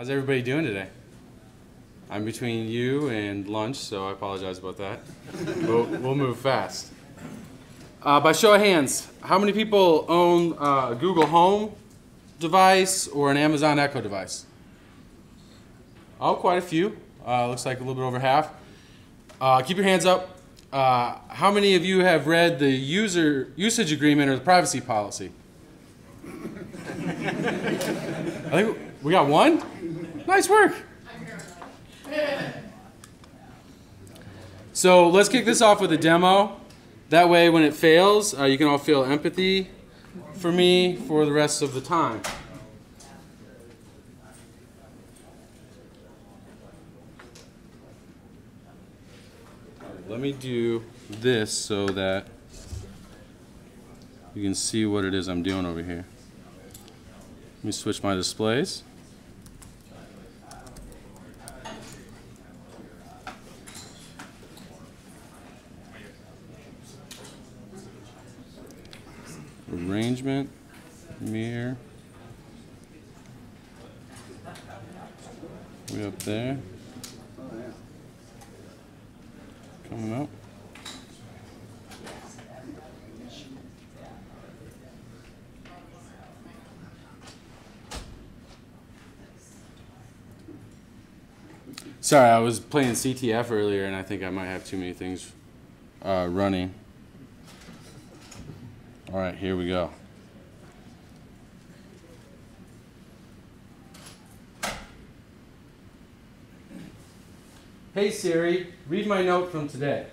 How's everybody doing today? I'm between you and lunch, so I apologize about that. we'll, we'll move fast. Uh, by show of hands, how many people own uh, a Google Home device or an Amazon Echo device? Oh, quite a few. Uh, looks like a little bit over half. Uh, keep your hands up. Uh, how many of you have read the user usage agreement or the privacy policy? I think we got one. Nice work. So let's kick this off with a demo. That way, when it fails, uh, you can all feel empathy for me for the rest of the time. Let me do this so that you can see what it is I'm doing over here. Let me switch my displays. Arrangement, mirror. Way up there. Coming up. Sorry, I was playing CTF earlier, and I think I might have too many things uh, running. All right, here we go. Hey Siri, read my note from today.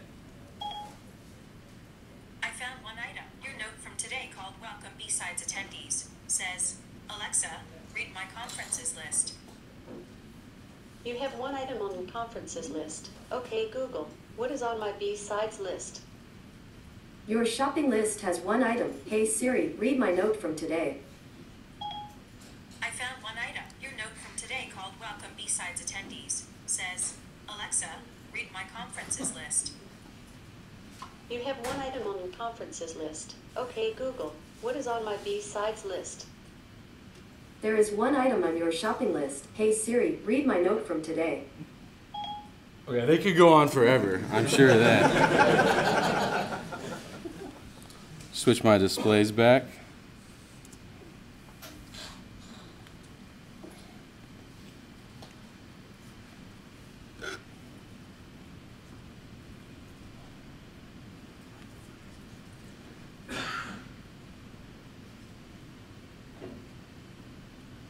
I found one item. Your note from today called Welcome B-Sides Attendees says, Alexa, read my conferences list. You have one item on the conferences list. Okay, Google, what is on my B-sides list? Your shopping list has one item. Hey Siri, read my note from today. I found one item. Your note from today called Welcome B-Sides Attendees says, Alexa, read my conferences list. You have one item on your conferences list. Okay, Google, what is on my B-sides list? There is one item on your shopping list. Hey Siri, read my note from today. Okay, they could go on forever. I'm sure of that. Switch my displays back.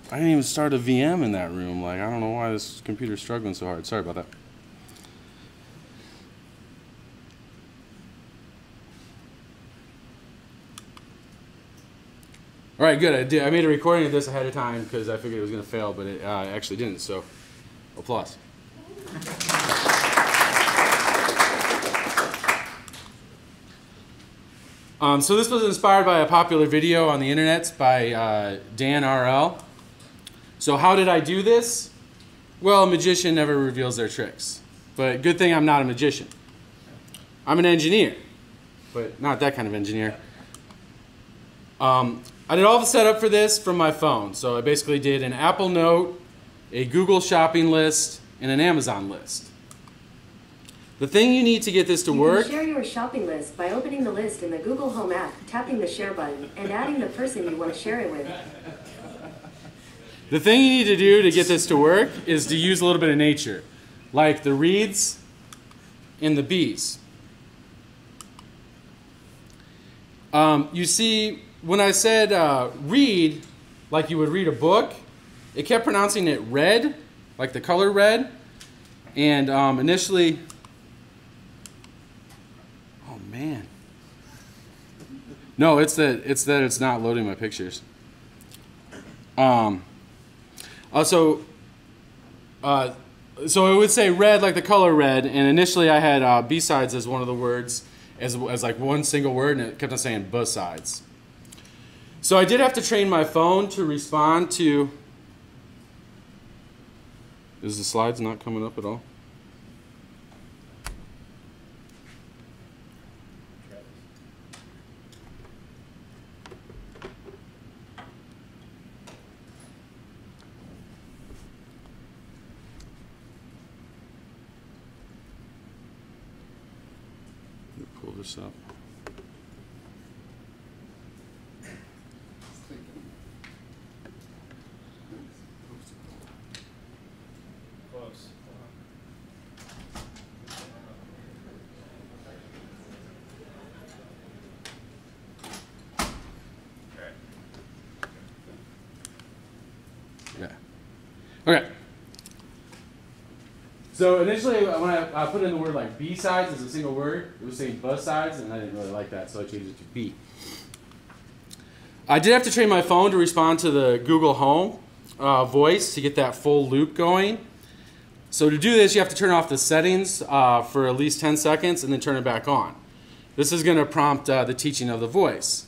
I didn't even start a VM in that room. Like, I don't know why this computer's struggling so hard. Sorry about that. All right, good. I did. I made a recording of this ahead of time because I figured it was going to fail, but it uh, actually didn't. So, applause. Um, so this was inspired by a popular video on the internet by uh, Dan RL. So how did I do this? Well, a magician never reveals their tricks. But good thing I'm not a magician. I'm an engineer, but not that kind of engineer. Um, I did all the setup for this from my phone. So I basically did an Apple Note, a Google shopping list, and an Amazon list. The thing you need to get this to you work can share your shopping list by opening the list in the Google Home app, tapping the share button, and adding the person you want to share it with. The thing you need to do to get this to work is to use a little bit of nature, like the reeds and the bees. Um, you see, when I said uh, read, like you would read a book, it kept pronouncing it red, like the color red. And um, initially, oh man. No, it's that it's that it's not loading my pictures. Um, also, uh, so it would say red like the color red, and initially I had uh, B-sides as one of the words, as, as like one single word, and it kept on saying B-sides. So I did have to train my phone to respond to. Is the slides not coming up at all? Pull this up. So initially, when I, I put in the word like B sides as a single word, it was saying bus sides, and I didn't really like that, so I changed it to B. I did have to train my phone to respond to the Google Home uh, voice to get that full loop going. So to do this, you have to turn off the settings uh, for at least 10 seconds and then turn it back on. This is going to prompt uh, the teaching of the voice.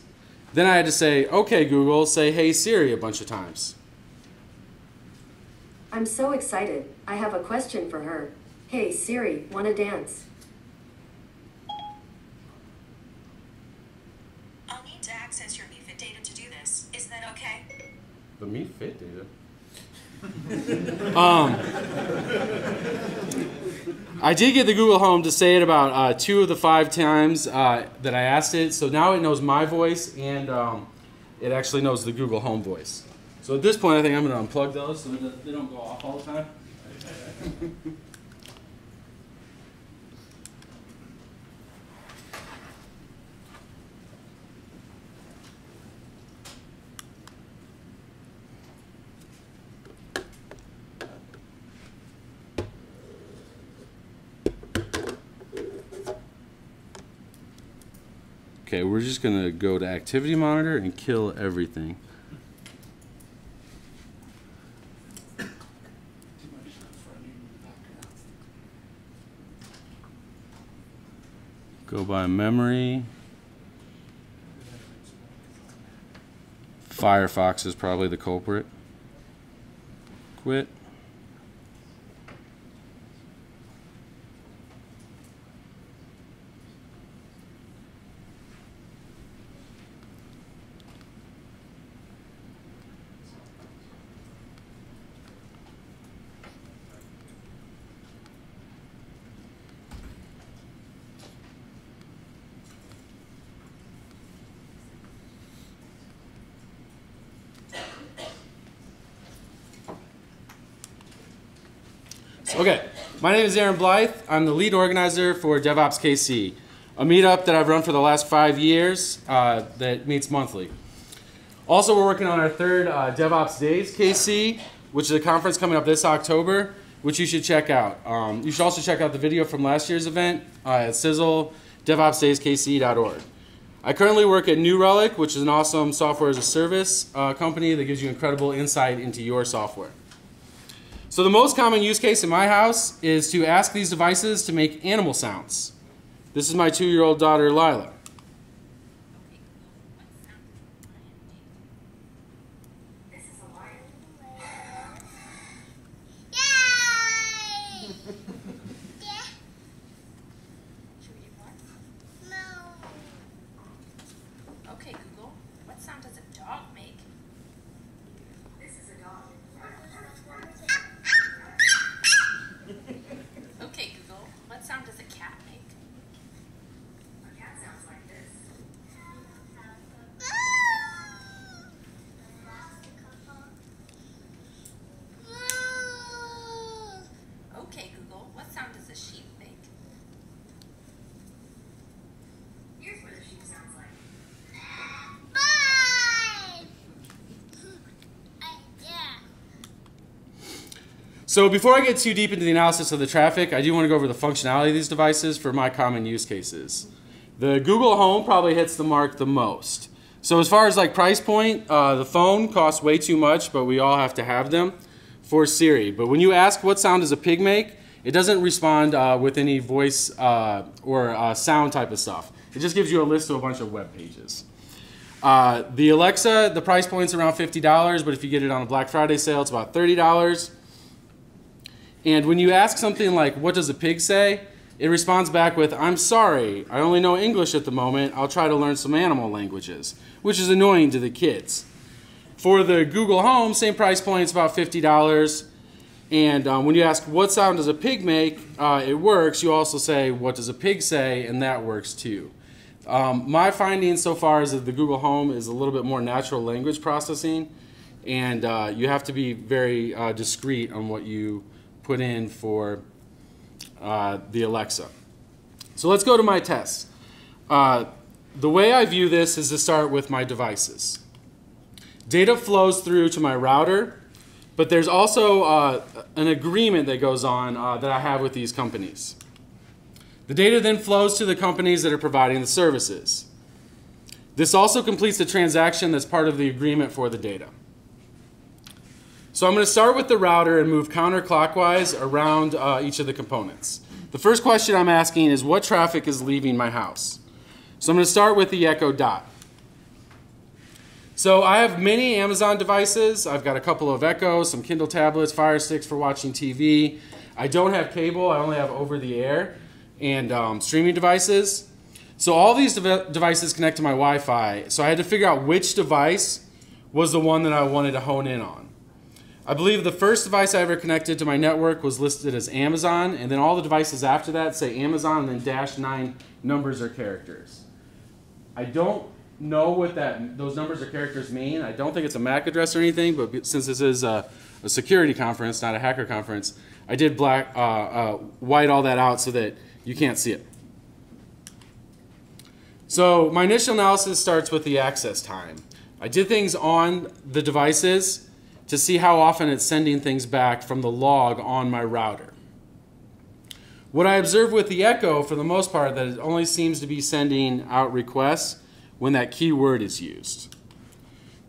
Then I had to say, okay, Google, say, hey Siri a bunch of times. I'm so excited. I have a question for her. Hey Siri, wanna dance? I'll need to access your MiFID data to do this. Is that okay? The Me Fit data. um, I did get the Google Home to say it about uh, two of the five times uh, that I asked it. So now it knows my voice and um, it actually knows the Google Home voice. So at this point, I think I'm going to unplug those so that they don't go off all the time. Okay, we're just going to go to Activity Monitor and kill everything. Go by memory. Firefox is probably the culprit. Quit. Okay, my name is Aaron Blythe. I'm the lead organizer for DevOps KC, a meetup that I've run for the last five years uh, that meets monthly. Also, we're working on our third uh, DevOps Days KC, which is a conference coming up this October, which you should check out. Um, you should also check out the video from last year's event uh, at Sizzle, DevOpsDaysKC.org. I currently work at New Relic, which is an awesome software as a service uh, company that gives you incredible insight into your software. So the most common use case in my house is to ask these devices to make animal sounds. This is my two-year-old daughter, Lila. This is a lion. Should we do more? Okay, Google. What sound does a dog make? This is a dog. Okay, Google. What sound does a cat make? A cat sounds like this. Okay, Google. What sound does a sheep make? Here's what a sheep sounds like. So before I get too deep into the analysis of the traffic, I do want to go over the functionality of these devices for my common use cases. The Google Home probably hits the mark the most. So as far as like price point, uh, the phone costs way too much, but we all have to have them for Siri. But when you ask what sound does a pig make, it doesn't respond uh, with any voice uh, or uh, sound type of stuff. It just gives you a list of a bunch of web pages. Uh, the Alexa, the price point's around $50, but if you get it on a Black Friday sale, it's about $30. And when you ask something like, what does a pig say? It responds back with, I'm sorry, I only know English at the moment. I'll try to learn some animal languages, which is annoying to the kids. For the Google Home, same price point, it's about $50. And um, when you ask, what sound does a pig make? Uh, it works. You also say, what does a pig say? And that works too. Um, my findings so far is that the Google Home is a little bit more natural language processing, and uh, you have to be very uh, discreet on what you put in for uh, the Alexa. So let's go to my test. Uh, the way I view this is to start with my devices. Data flows through to my router, but there's also uh, an agreement that goes on uh, that I have with these companies. The data then flows to the companies that are providing the services. This also completes the transaction that's part of the agreement for the data. So I'm going to start with the router and move counterclockwise around uh, each of the components. The first question I'm asking is what traffic is leaving my house? So I'm going to start with the Echo Dot. So I have many Amazon devices. I've got a couple of Echoes, some Kindle tablets, Fire Sticks for watching TV. I don't have cable. I only have over the air and um, streaming devices. So all these dev devices connect to my Wi-Fi. So I had to figure out which device was the one that I wanted to hone in on. I believe the first device I ever connected to my network was listed as Amazon, and then all the devices after that say Amazon and then dash nine numbers or characters. I don't know what that those numbers or characters mean. I don't think it's a MAC address or anything, but since this is a, a security conference, not a hacker conference, I did black uh, uh, white all that out so that you can't see it. So my initial analysis starts with the access time. I did things on the devices to see how often it's sending things back from the log on my router. What I observed with the Echo, for the most part, that it only seems to be sending out requests when that keyword is used.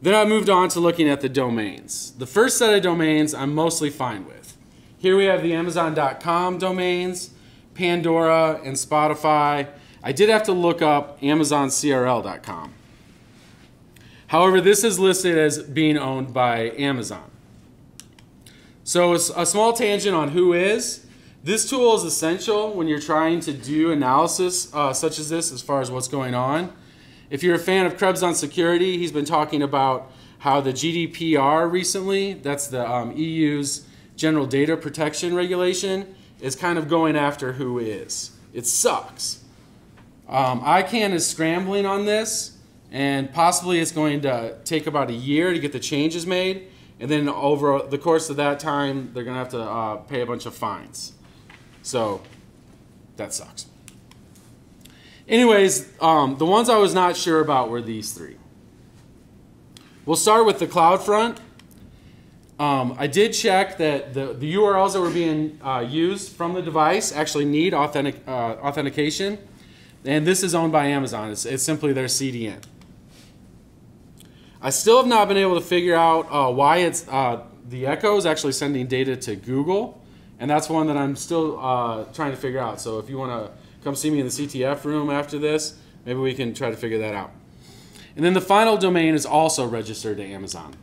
Then I moved on to looking at the domains. The first set of domains I'm mostly fine with. Here we have the Amazon.com domains, Pandora, and Spotify. I did have to look up AmazonCRL.com. However, this is listed as being owned by Amazon. So a small tangent on WHOIS. This tool is essential when you're trying to do analysis uh, such as this as far as what's going on. If you're a fan of Krebs on security, he's been talking about how the GDPR recently, that's the um, EU's General Data Protection Regulation, is kind of going after WHOIS. It sucks. Um, ICANN is scrambling on this, and possibly it's going to take about a year to get the changes made, and then over the course of that time, they're going to have to uh, pay a bunch of fines. So that sucks. Anyways, um, the ones I was not sure about were these three. We'll start with the CloudFront. Um, I did check that the, the URLs that were being uh, used from the device actually need authentic, uh, authentication. And this is owned by Amazon. It's, it's, simply their CDN. I still have not been able to figure out uh, why it's uh, the Echo is actually sending data to Google. And that's one that I'm still uh, trying to figure out. So if you want to come see me in the CTF room after this. Maybe we can try to figure that out. And then the final domain is also registered to Amazon.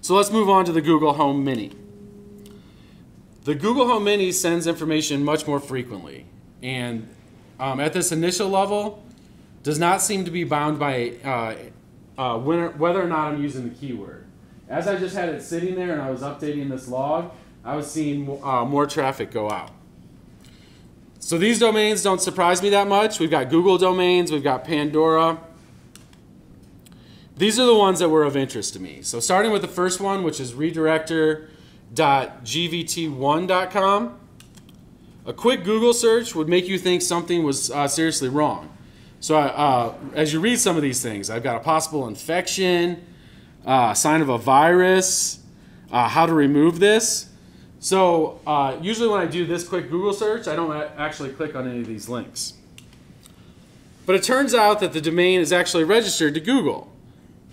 So let's move on to the Google Home Mini. The Google Home Mini sends information much more frequently. And um, at this initial level, does not seem to be bound by uh, uh, whether or not I'm using the keyword. As I just had it sitting there and I was updating this log, I was seeing uh, more traffic go out. So these domains don't surprise me that much. We've got Google domains, we've got Pandora. These are the ones that were of interest to me. So starting with the first one, which is redirector.gvt1.com. A quick Google search would make you think something was uh, seriously wrong. So uh, as you read some of these things, I've got a possible infection, uh, sign of a virus, uh, how to remove this. So uh, usually when I do this quick Google search, I don't actually click on any of these links. But it turns out that the domain is actually registered to Google,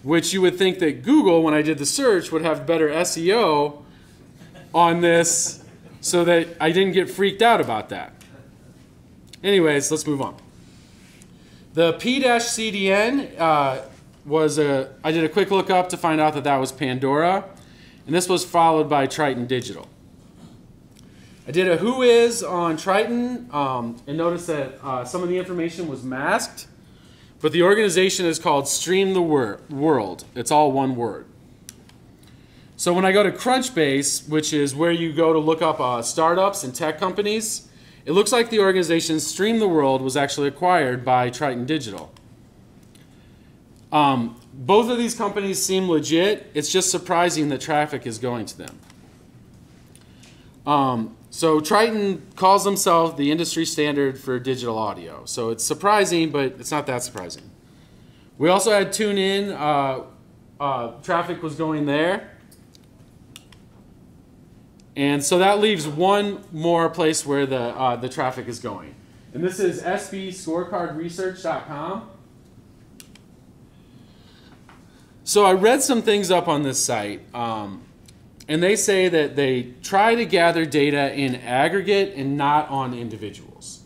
which you would think that Google, when I did the search, would have better SEO on this so that I didn't get freaked out about that. Anyways, let's move on. The P-CDN uh, was a, I did a quick look up to find out that that was Pandora, and this was followed by Triton Digital. I did a WHOIS on Triton um, and noticed that uh, some of the information was masked, but the organization is called Stream the Wor World. It's all one word. So when I go to Crunchbase, which is where you go to look up uh, startups and tech companies, It looks like the organization Stream the World was actually acquired by Triton Digital. Um, both of these companies seem legit. It's just surprising that traffic is going to them. Um, so Triton calls themselves the industry standard for digital audio. So it's surprising, but it's not that surprising. We also had TuneIn. Uh, uh, traffic was going there. And so that leaves one more place where the, uh, the traffic is going. And this is sbscorecardresearch.com. So I read some things up on this site, um, and they say that they try to gather data in aggregate and not on individuals.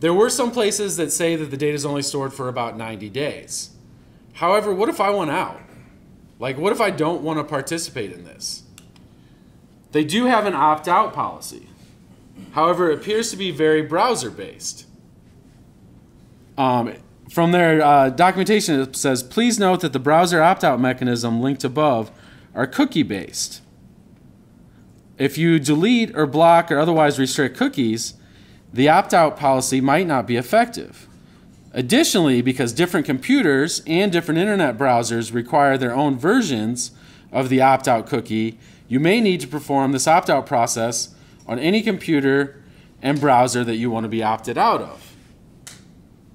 There were some places that say that the data is only stored for about 90 days. However, what if I want out? Like, what if I don't want to participate in this? They do have an opt out policy. However, it appears to be very browser based. Um, from their uh, documentation, it says please note that the browser opt out mechanism linked above are cookie based. If you delete or block or otherwise restrict cookies, the opt out policy might not be effective. Additionally, because different computers and different internet browsers require their own versions of the opt out cookie, you may need to perform this opt out process on any computer and browser that you want to be opted out of.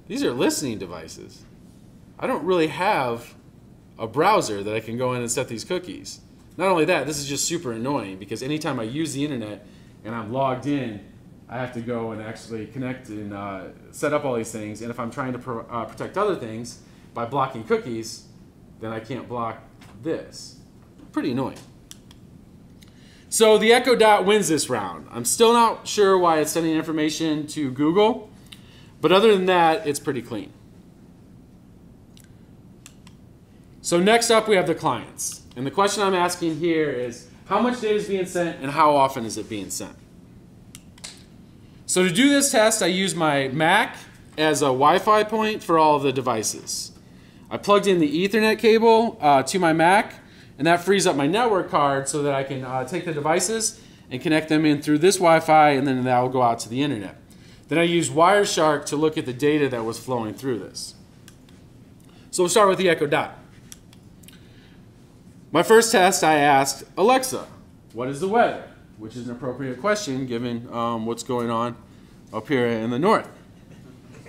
These are listening devices. I don't really have a browser that I can go in and set these cookies. Not only that, this is just super annoying because anytime I use the internet and I'm logged in, I have to go and actually connect and uh, set up all these things. And if I'm trying to pro- uh, protect other things by blocking cookies, then I can't block this. Pretty annoying. So the Echo Dot wins this round. I'm still not sure why it's sending information to Google, but other than that, it's pretty clean. So next up, we have the clients. And the question I'm asking here is, how much data is being sent and how often is it being sent? So to do this test, I use my Mac as a Wi-Fi point for all of the devices. I plugged in the Ethernet cable uh, to my Mac, and that frees up my network card so that I can uh, take the devices and connect them in through this Wi-Fi, and then that will go out to the internet. Then I use Wireshark to look at the data that was flowing through this. So we'll start with the Echo Dot. My first test, I asked Alexa, what is the weather? Which is an appropriate question given um, what's going on up here in the north.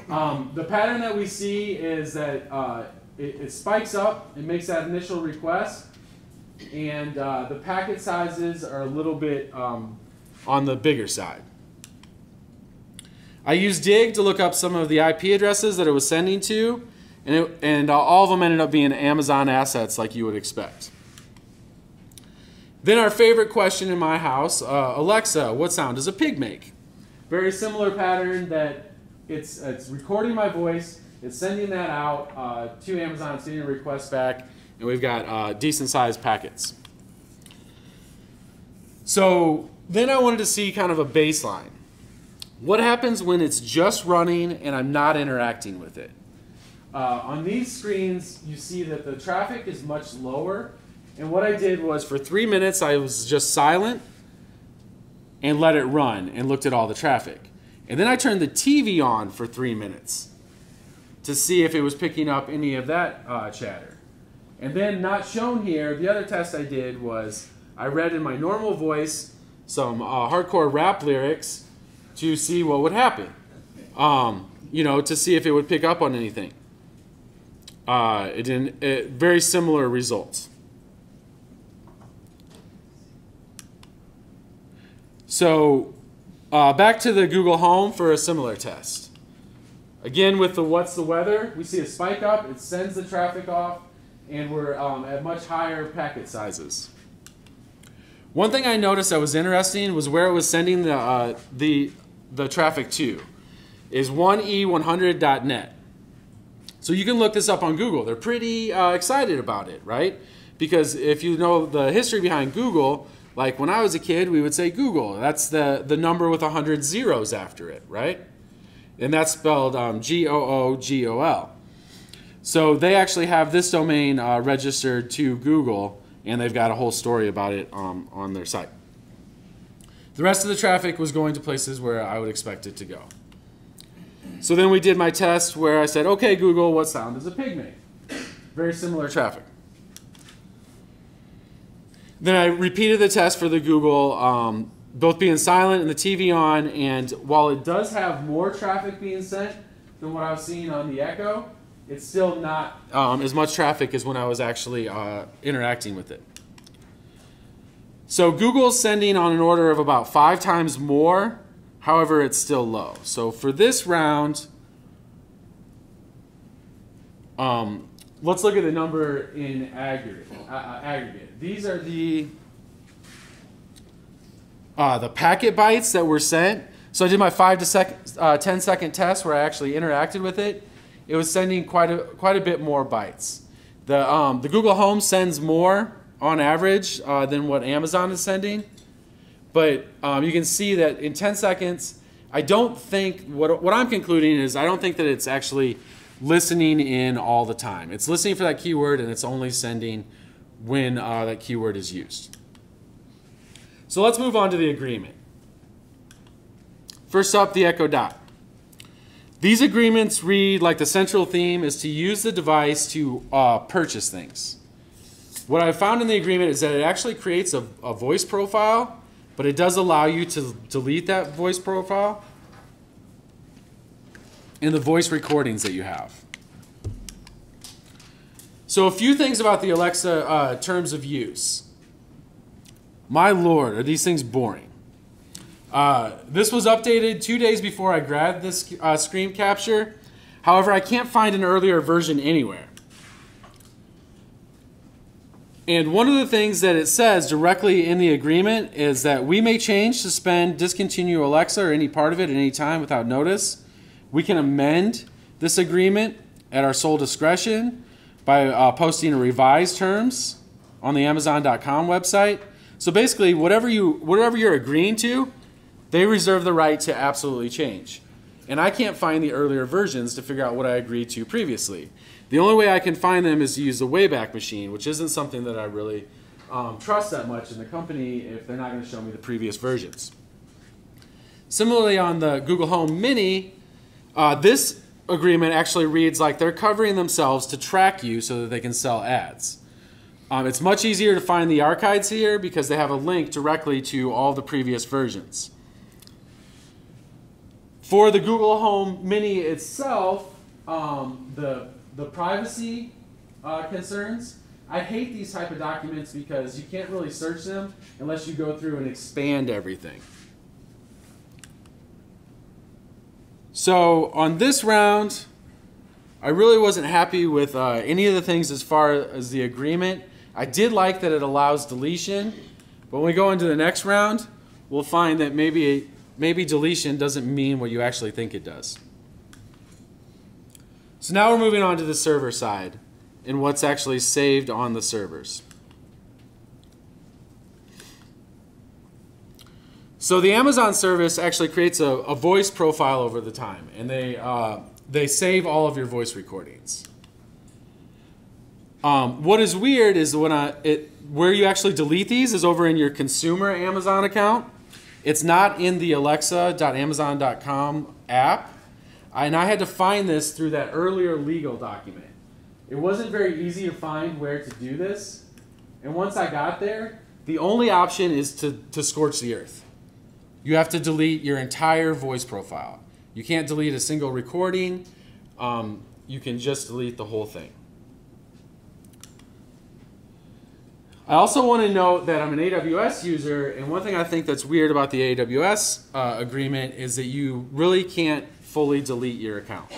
Um, the pattern that we see is that uh, it, it, spikes up, it makes that initial request, and uh, the packet sizes are a little bit um, on the bigger side. I used dig to look up some of the IP addresses that it was sending to, and, it, and all of them ended up being Amazon assets like you would expect. Then our favorite question in my house, uh, Alexa, what sound does a pig make? Very similar pattern that it's, it's recording my voice, it's sending that out uh, to Amazon, sending a request back, and we've got uh, decent sized packets. So then I wanted to see kind of a baseline. What happens when it's just running and I'm not interacting with it? Uh, on these screens, you see that the traffic is much lower and what I did was for three minutes, I was just silent and let it run and looked at all the traffic. And then I turned the TV on for three minutes to see if it was picking up any of that uh, chatter. And then, not shown here, the other test I did was I read in my normal voice some uh, hardcore rap lyrics to see what would happen. Um, you know, to see if it would pick up on anything. Uh, it didn't. It, very similar results. So uh, back to the Google Home for a similar test. Again, with the what's the weather, we see a spike up, it sends the traffic off, and we're um, at much higher packet sizes. One thing I noticed that was interesting was where it was sending the, uh, the, the traffic to is 1e100.net. So you can look this up on Google. They're pretty uh, excited about it, right? Because if you know the history behind Google, like when I was a kid, we would say googol. That's the, the number with 100 zeros after it, right? And that's spelled um, G O O G O L. So they actually have this domain uh, registered to Google, and they've got a whole story about it um, on their site. The rest of the traffic was going to places where I would expect it to go. So then we did my test where I said, okay, Google, what sound does a pig make? Very similar traffic. Then I repeated the test for the Google, um, both being silent and the TV on, and while it does have more traffic being sent than what I was seeing on the Echo, it's still not um, as much traffic as when I was actually uh, interacting with it. So Google's sending on an order of about five times more, however, it's still low. So for this round, um, let's look at the number in aggregate. Uh, uh, aggregate. These are the uh, the packet bytes that were sent. So I did my five to sec uh, 10 second test where I actually interacted with it. It was sending quite a quite a bit more bytes. The um, the Google Home sends more on average uh, than what Amazon is sending, but um, you can see that in 10 seconds. I don't think what what I'm concluding is I don't think that it's actually listening in all the time. It's listening for that keyword and it's only sending when uh, that keyword is used. So let's move on to the agreement. First up, the Echo Dot. These agreements read like the central theme is to use the device to uh, purchase things. What I found in the agreement is that it actually creates a, a voice profile, but it does allow you to delete that voice profile in the voice recordings that you have. So a few things about the Alexa uh, terms of use. My lord, are these things boring. Uh, this was updated two days before I grabbed this uh, screen capture. However, I can't find an earlier version anywhere. And one of the things that it says directly in the agreement is that we may change, suspend, discontinue Alexa or any part of it at any time without notice. We can amend this agreement at our sole discretion by uh, posting a revised terms on the Amazon.com website. So basically, whatever you whatever you're agreeing to, they reserve the right to absolutely change. And I can't find the earlier versions to figure out what I agreed to previously. The only way I can find them is to use the Wayback Machine, which isn't something that I really um, trust that much in the company if they're not going to show me the previous versions. Similarly, on the Google Home Mini, uh, this agreement actually reads like they're covering themselves to track you so that they can sell ads. Um, it's much easier to find the archives here because they have a link directly to all the previous versions. For the Google Home Mini itself, um, the, the privacy uh, concerns, I hate these type of documents because you can't really search them unless you go through and expand everything. So on this round, I really wasn't happy with uh, any of the things as far as the agreement. I did like that it allows deletion, but when we go into the next round, we'll find that maybe, maybe deletion doesn't mean what you actually think it does. So now we're moving on to the server side and what's actually saved on the servers. So the Amazon service actually creates a, a voice profile over the time, and they uh, they save all of your voice recordings. Um, what is weird is when I it where you actually delete these is over in your consumer Amazon account. It's not in the Alexa.amazon.com app, and I had to find this through that earlier legal document. It wasn't very easy to find where to do this, and once I got there, the only option is to, to scorch the earth. You have to delete your entire voice profile. You can't delete a single recording. Um, you can just delete the whole thing. I also want to note that I'm an AWS user, and one thing I think that's weird about the AWS uh, agreement is that you really can't fully delete your account.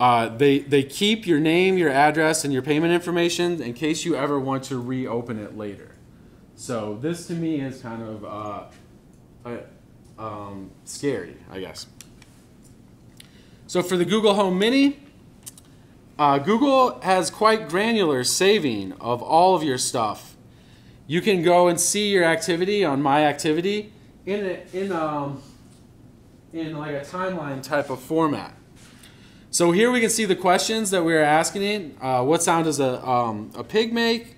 Uh, they, they keep your name, your address, and your payment information in case you ever want to reopen it later. So this to me is kind of uh, um, scary, I guess. So for the Google Home Mini, uh, Google has quite granular saving of all of your stuff. You can go and see your activity on My Activity in a, in um, in like a timeline type of format. So here we can see the questions that we are asking it. Uh, what sound does a, um, a pig make?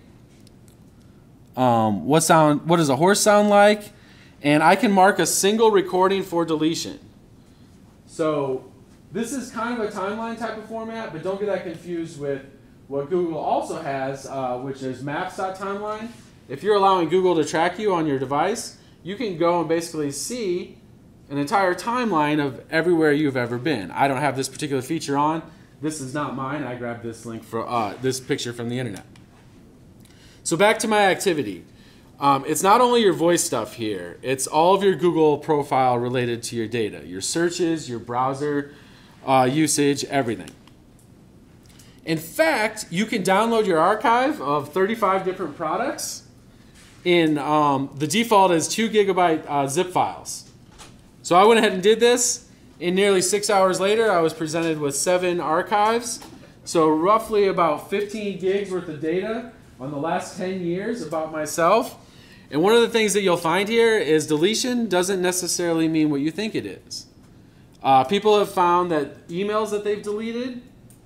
Um, what sound? What does a horse sound like? and I can mark a single recording for deletion. So this is kind of a timeline type of format, but don't get that confused with what Google also has, uh, which is maps.timeline. If you're allowing Google to track you on your device, you can go and basically see an entire timeline of everywhere you've ever been. I don't have this particular feature on. This is not mine. I grabbed this link for uh, this picture from the internet. So back to my activity. Um, it's not only your voice stuff here, it's all of your Google profile related to your data, your searches, your browser uh, usage, everything. In fact, you can download your archive of 35 different products in um, the default is two gigabyte uh, zip files. So I went ahead and did this. In nearly six hours later, I was presented with seven archives. So roughly about 15 gigs worth of data on the last 10 years about myself. And one of the things that you'll find here is deletion doesn't necessarily mean what you think it is. Uh, people have found that emails that they've deleted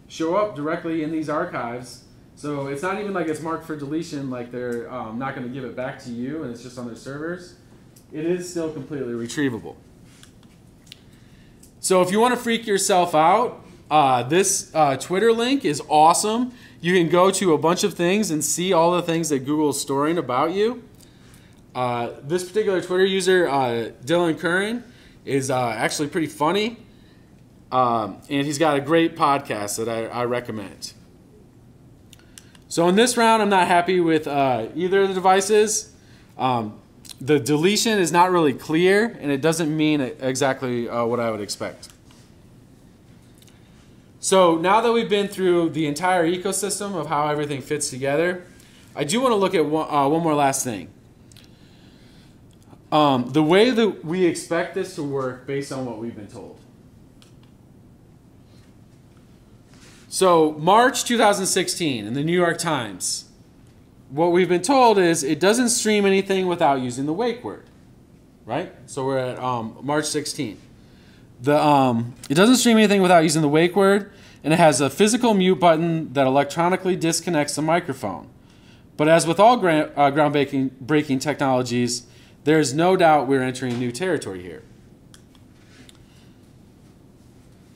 show up directly in these archives. So it's not even like it's marked for deletion, like they're um, not going to give it back to you and it's just on their servers. It is still completely retrievable. So if you want to freak yourself out, uh, this uh, Twitter link is awesome. You can go to a bunch of things and see all the things that Google is storing about you. Uh, this particular Twitter user, uh, Dylan Curran, is uh, actually pretty funny. Um, and he's got a great podcast that I, I, recommend. So in this round, I'm not happy with uh, either of the devices. Um, the deletion is not really clear, and it doesn't mean exactly uh, what I would expect. So now that we've been through the entire ecosystem of how everything fits together, I do want to look at one, uh, one more last thing. Um, the way that we expect this to work based on what we've been told. So, March 2016 in the New York Times, what we've been told is it doesn't stream anything without using the wake word, right? So we're at um, March 16. The um, it doesn't stream anything without using the wake word, and it has a physical mute button that electronically disconnects the microphone. But as with all gra- uh, groundbreaking breaking technologies, there's no doubt we're entering new territory here.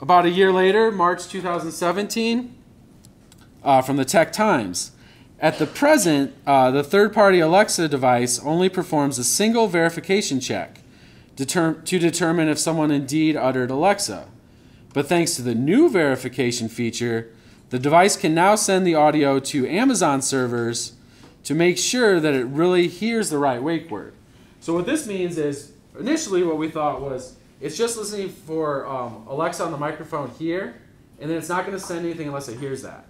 About a year later, March 2017, uh, from the Tech Times. At the present, uh, the third party Alexa device only performs a single verification check deter- to determine if someone indeed uttered Alexa. But thanks to the new verification feature, the device can now send the audio to Amazon servers to make sure that it really hears the right wake word. So, what this means is initially what we thought was it's just listening for um, Alexa on the microphone here, and then it's not going to send anything unless it hears that.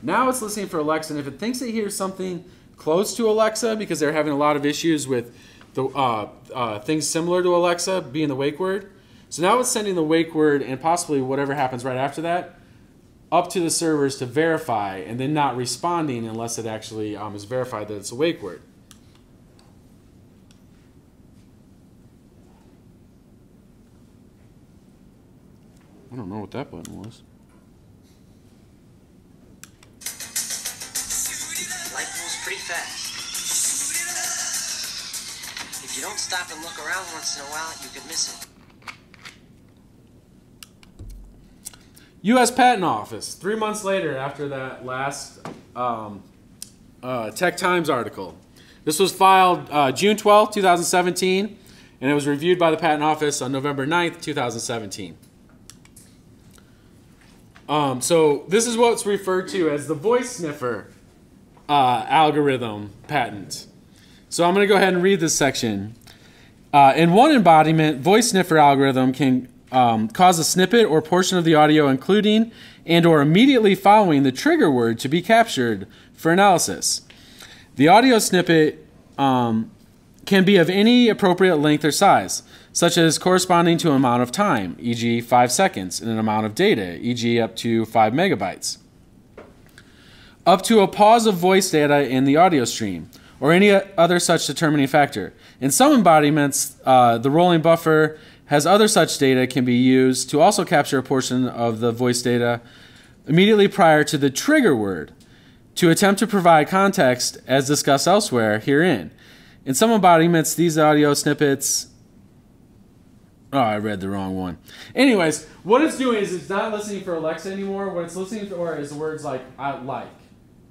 Now it's listening for Alexa, and if it thinks it hears something close to Alexa because they're having a lot of issues with the uh, uh, things similar to Alexa being the wake word, so now it's sending the wake word and possibly whatever happens right after that up to the servers to verify, and then not responding unless it actually um, is verified that it's a wake word. I don't know what that button was. Life moves pretty fast. If you don't stop and look around once in a while, you could miss it. U.S. Patent Office, three months later after that last um, uh, Tech Times article. This was filed uh, June 12, 2017, and it was reviewed by the Patent Office on November 9th, 2017. Um, so this is what's referred to as the voice sniffer uh, algorithm patent. So I'm going to go ahead and read this section. Uh, in one embodiment, voice sniffer algorithm can um, cause a snippet or portion of the audio, including and or immediately following the trigger word, to be captured for analysis. The audio snippet um, can be of any appropriate length or size such as corresponding to an amount of time, e.g., 5 seconds, and an amount of data, e.g., up to 5 megabytes. Up to a pause of voice data in the audio stream, or any other such determining factor. In some embodiments, uh, the rolling buffer has other such data can be used to also capture a portion of the voice data immediately prior to the trigger word to attempt to provide context as discussed elsewhere herein In some embodiments, these audio snippets. Oh, I read the wrong one. Anyways, what it's doing is it's not listening for Alexa anymore. What it's listening for is words like I like,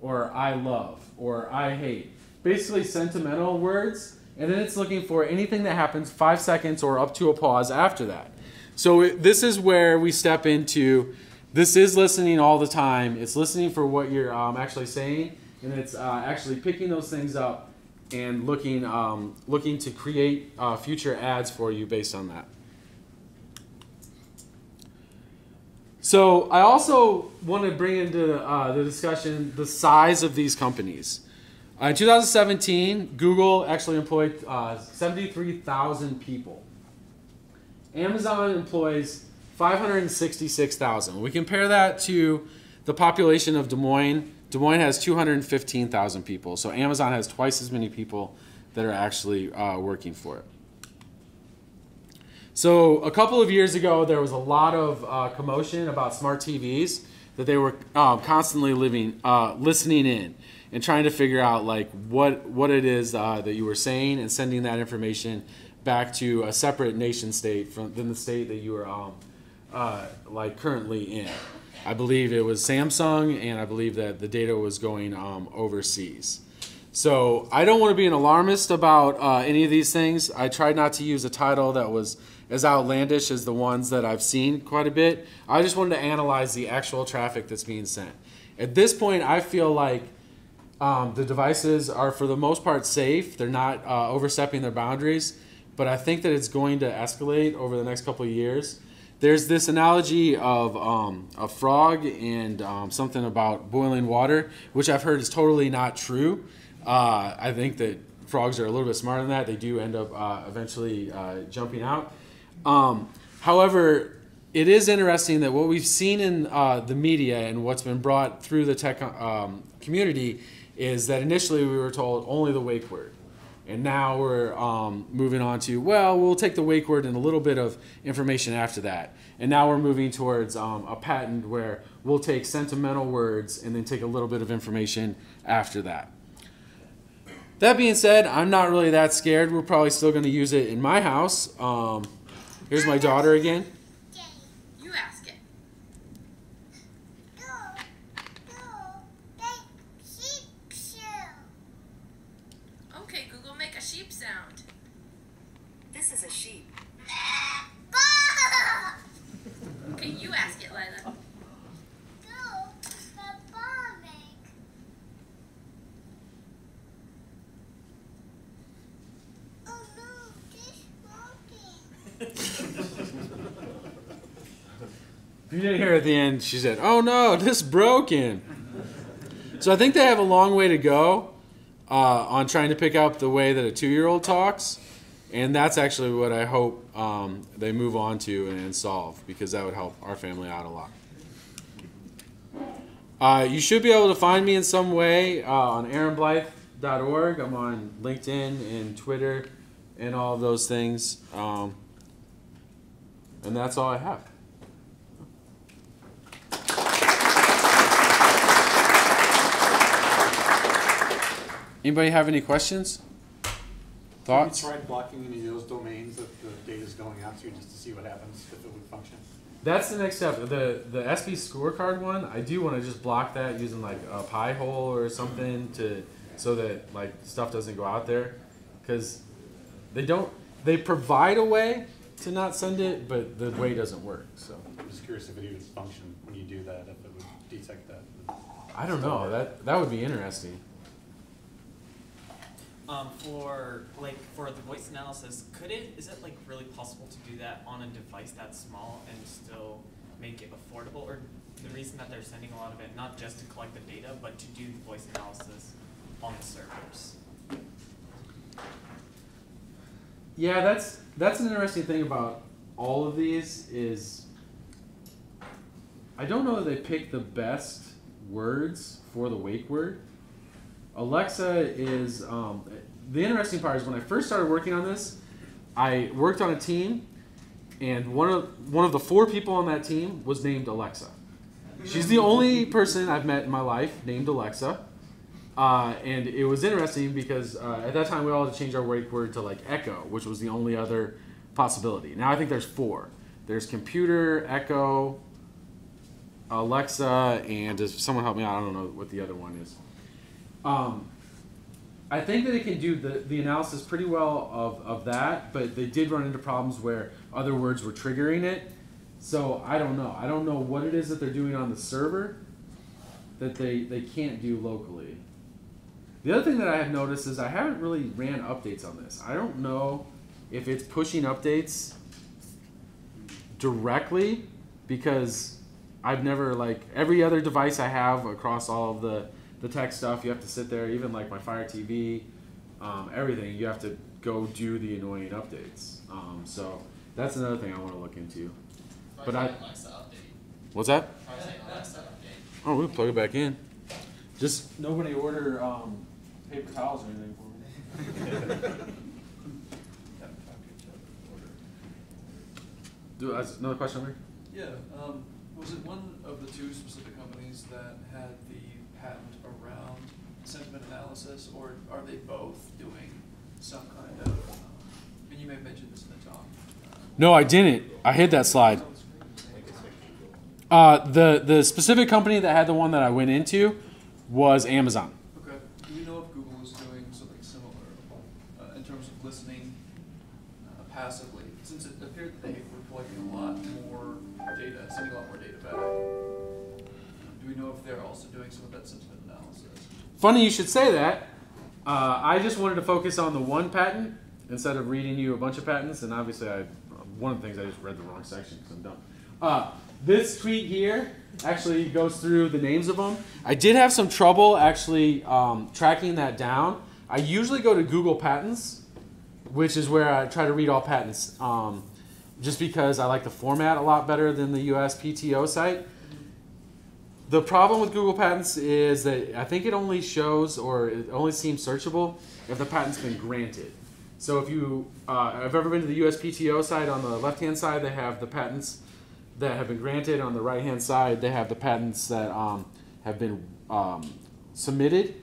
or I love, or I hate. Basically, sentimental words. And then it's looking for anything that happens five seconds or up to a pause after that. So it, this is where we step into this is listening all the time. It's listening for what you're um, actually saying, and it's uh, actually picking those things up and looking um, looking to create uh, future ads for you based on that. So I also want to bring into uh, the discussion the size of these companies. Uh, in 2017, Google actually employed uh, 73,000 people. Amazon employs 566,000. We compare that to the population of Des Moines. Des Moines has 215,000 people, so Amazon has twice as many people that are actually uh, working for it. So a couple of years ago, there was a lot of uh, commotion about smart TVs that they were um, constantly living, uh, listening in and trying to figure out like what what it is uh, that you were saying and sending that information back to a separate nation state from than the state that you were um, uh, like currently in. I believe it was Samsung, and I believe that the data was going um, overseas. So I don't want to be an alarmist about uh, any of these things. I tried not to use a title that was as outlandish as the ones that I've seen quite a bit. I just wanted to analyze the actual traffic that's being sent. At this point, I feel like um, the devices are for the most part safe. They're not uh, overstepping their boundaries, but I think that it's going to escalate over the next couple of years. There's this analogy of um, a frog and um, something about boiling water, which I've heard is totally not true. Uh, I think that frogs are a little bit smarter than that. They do end up uh, eventually uh, jumping out. Um, however, it is interesting that what we've seen in uh, the media and what's been brought through the tech um, community is that initially we were told only the wake word. And now we're um, moving on to, well, we'll take the wake word and a little bit of information after that. And now we're moving towards um, a patent where we'll take sentimental words and then take a little bit of information after that. That being said, I'm not really that scared. We're probably still going to use it in my house. Here's my daughter again. You ask it. Okay, Google, make a sheep sound. This is a sheep. Okay, you ask it, Lila. If you end, she said, "Oh no, this broken." So I think they have a long way to go uh, on trying to pick up the way that a two-year-old talks, and that's actually what I hope um, they move on to and solve because that would help our family out a lot. Uh, you should be able to find me in some way uh, on aaronblythe.org. I'm on LinkedIn and Twitter and all those things. Um, and that's all I have. Anybody have any questions? Thoughts? Have you tried blocking any of those domains that the data's going out to just to see what happens if it would function? That's the next step. The the SB scorecard one, I do want to just block that using like a Pi-hole or something mm-hmm. to so that like stuff doesn't go out there, because they don't they provide a way to not send it, but the way doesn't work. So I'm just curious if it even function when you do that, if it would detect that. I don't know. That that would be interesting. Um, for like for the voice analysis, could it is it like really possible to do that on a device that's small and still make it affordable? Or the reason that they're sending a lot of it, not just to collect the data, but to do the voice analysis on the servers. Yeah, that's that's an interesting thing about all of these is I don't know that they pick the best words for the wake word. Alexa is um, the interesting part is when I first started working on this, I worked on a team, and one of one of the four people on that team was named Alexa. She's the only person I've met in my life named Alexa, Uh, and it was interesting because uh, at that time we all had to change our wake word to like Echo, which was the only other possibility. Now I think there's four. There's computer, Echo, Alexa, and does someone help me out? I don't know what the other one is. Um, I think that it can do the, the analysis pretty well of, of that, but they did run into problems where other words were triggering it. So I don't know. I don't know what it is that they're doing on the server that they, they can't do locally. The other thing that I have noticed is I haven't really ran updates on this. I don't know if it's pushing updates directly because I've never like every other device I have across all of the the tech stuff. You have to sit there, even like my Fire TV, um, everything. You have to go do the annoying updates. Um, so that's another thing I want to look into. But I, what's that? Oh, we'll plug it back in. Just nobody order um, paper towels or anything for me. Do uh, another question over here? Yeah, um, was it one of the two specific companies that had the patent around sentiment analysis, or are they both doing some kind of, uh, and you may have mentioned this in the talk. No, I didn't. I hid that slide. Uh, the the specific company that had the one that I went into was Amazon. Funny you should say that. Uh, I just wanted to focus on the one patent instead of reading you a bunch of patents. And obviously, I one of the things I just read the wrong section because I'm dumb. Uh, this tweet here actually goes through the names of them. I did have some trouble actually um, tracking that down. I usually go to Google Patents, which is where I try to read all patents, um, just because I like the format a lot better than the USPTO site. The problem with Google Patents is that I think it only shows or it only seems searchable if the patent's been granted. So if you, uh, I've ever been to the USPTO site on the left-hand side, they have the patents that have been granted. On the right-hand side, they have the patents that um, have been um, submitted,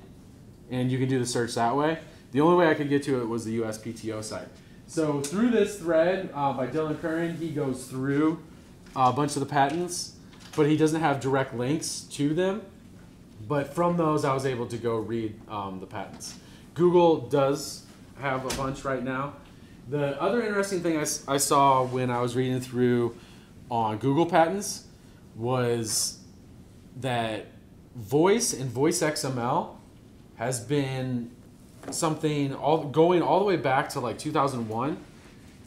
and you can do the search that way. The only way I could get to it was the USPTO site. So through this thread uh, by Dylan Curran, he goes through a bunch of the patents, but he doesn't have direct links to them. But from those, I was able to go read um, the patents. Google does have a bunch right now. The other interesting thing I saw when I was reading through on Google patents was that voice and voice XML has been something all going all the way back to like 2001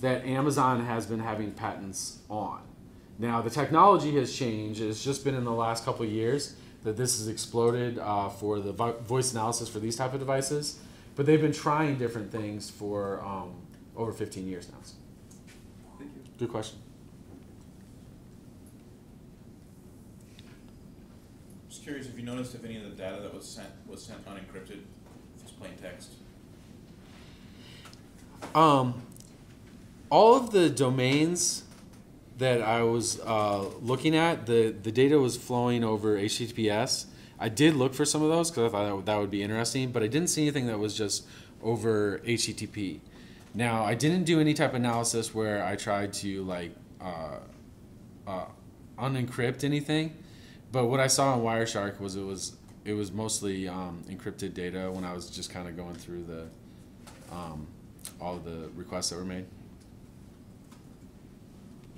that Amazon has been having patents on. Now the technology has changed. It's just been in the last couple of years that this has exploded uh, for the vo- voice analysis for these type of devices. But they've been trying different things for um, over 15 years now. So, Thank you. good question. Just curious if you noticed if any of the data that was sent was sent unencrypted, just plain text. Um, all of the domains that I was uh, looking at, the, the data was flowing over HTTPS. I did look for some of those because I thought that would, be interesting, but I didn't see anything that was just over HTTP. Now, I didn't do any type of analysis where I tried to like uh, uh, unencrypt anything, but what I saw on Wireshark was it was it was mostly um, encrypted data when I was just kind of going through the um, all the requests that were made.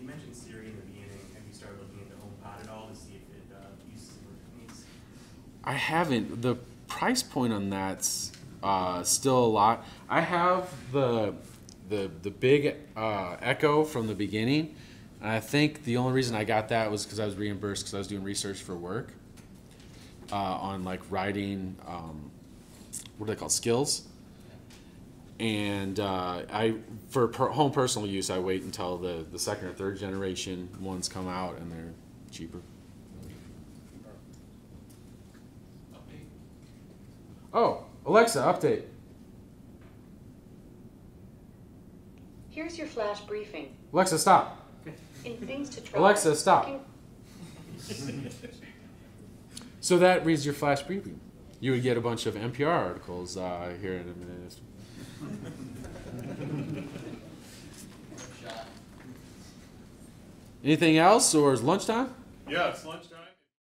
You mentioned Siri in the beginning. Have you started looking into HomePod at all to see if it uh, uses similar techniques? I haven't. The price point on that's uh, still a lot. I have the the the big uh, Echo from the beginning. I think the only reason I got that was because I was reimbursed because I was doing research for work uh, on like writing. Um, what are they called? Skills. And uh, I, for per home personal use, I wait until the, the second or third generation ones come out and they're cheaper. Oh, Alexa, update. Here's your flash briefing. Alexa, stop. In things to try. Alexa, stop. So that reads your flash briefing. you would get a bunch of NPR articles uh, here in a minute. Anything else, or is lunchtime? Yeah, it's lunchtime.